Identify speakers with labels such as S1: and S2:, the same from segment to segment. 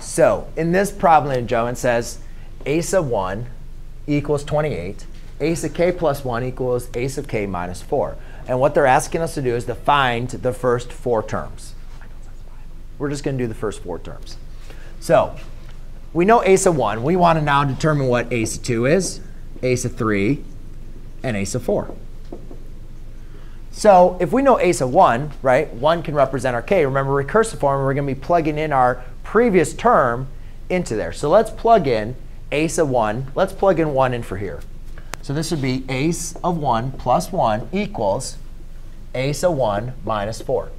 S1: So in this problem, it says a sub 1 equals 28. A sub k plus 1 equals a sub k minus 4. And what they're asking us to do is to find the first four terms. We're just going to do the first four terms. So we know a sub 1. We want to now determine what a sub 2 is, a sub 3, and a sub 4. So if we know a sub 1, right, 1 can represent our k. Remember recursive form, we're going to be plugging in our previous term into there. So let's plug in a sub 1. Let's plug in 1 in for here. So this would be a sub 1 plus 1 equals a sub 1 minus 4.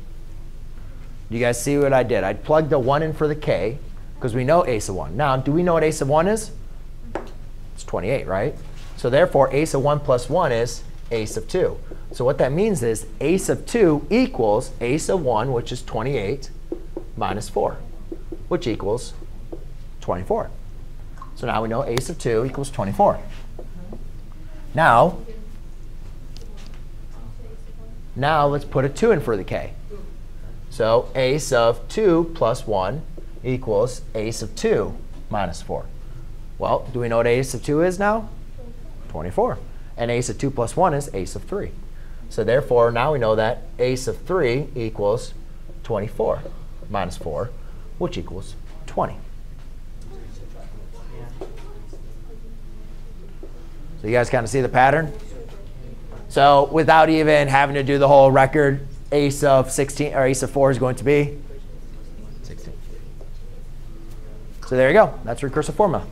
S1: Do you guys see what I did? I plugged the 1 in for the k, because we know a sub 1. Now, do we know what a sub 1 is? It's 28, right? So therefore, a sub 1 plus 1 is a sub 2. So what that means is a sub 2 equals a sub 1, which is 28, minus 4, which equals 24. So now we know a sub 2 equals 24. Now, now let's put a 2 in for the k. So a sub 2 plus 1 equals a sub 2 minus 4. Well, do we know what a sub 2 is now? 24. And a sub 2 plus 1 is a sub 3. So therefore, now we know that a sub 3 equals 24 minus 4, which equals 20. So you guys kind of see the pattern? So without even having to do the whole record, a sub 16 or a sub 4 is going to be 16. So there you go. That's recursive formula.